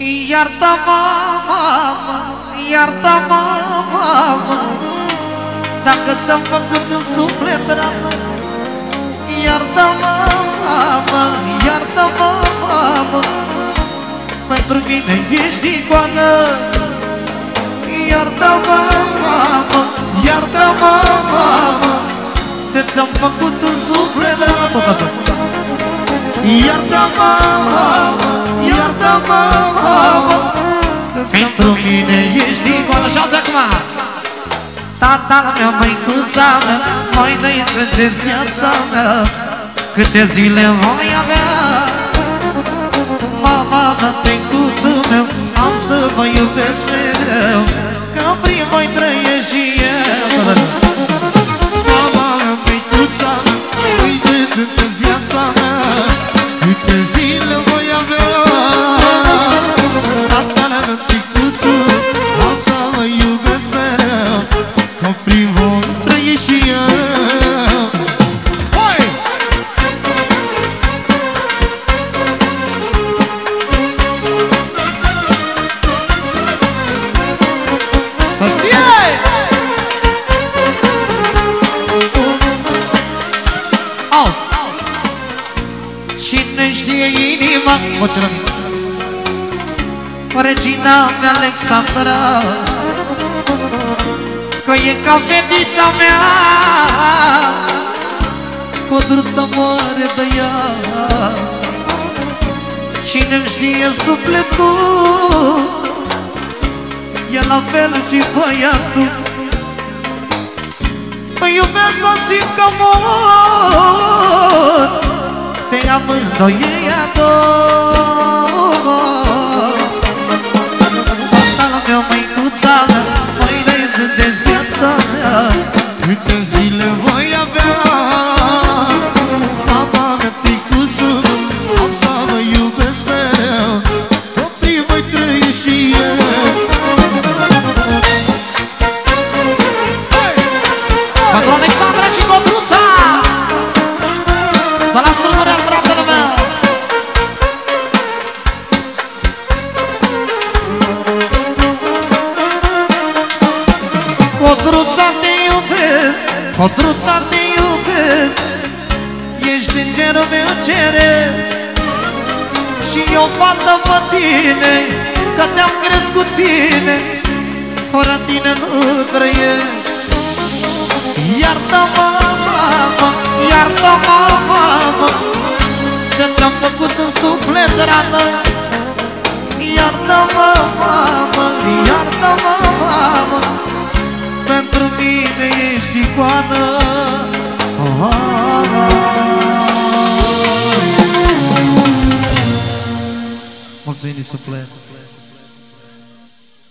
Iartă-mă, mamă, iartă-mă, mamă. Dacă ți-am făcut în suflet rău Iartă-mă, mamă, iartă-mă, mamă. Pentru mine ești icoană Iartă-mă, mamă, iartă-mă, mamă. De ți-am făcut în suflet rău. Tot așa Iartă-mă, mamă, iartă-mă, mamă Pentru mine ești icoană Și auzi acum. Tata mea, măicuța mea Mai dă-i sunteți viața mea. Câte zile voi avea? Mama mea, tencuțul meu Am să vă iubesc mereu Că prin voi trăiesc și eu. Mama mea, măicuța mea Uite, sunteți viața mea Cine știe inima. Voce la mine Regina mea Alexandra Că e ca fetița mea Codruța moare de ea. Cine știe sufletul E la fel și băiatul. Mă iubesc să simt că mor. Pe amândoi ei ador Tata mea, măicuța mea Măi, dai sunteți viața mea Câte zile voi avea Mama mea, ticuțul Am să vă iubesc mereu Copii voi trăi și eu Pentru Alexandra și Codruța iubesc Codruța te iubesc Ești din cerul meu ceresc. Și eu fată pe tine Că te-am crescut bine Fără tine nu trăiesc. Iartă-mă, mamă, iartă-mă, mamă Că ți-am făcut în suflet rană. Iartă-mă, mamă, iartă-mă, mamă Pentru mine ești icoană. Mulțumim din suflet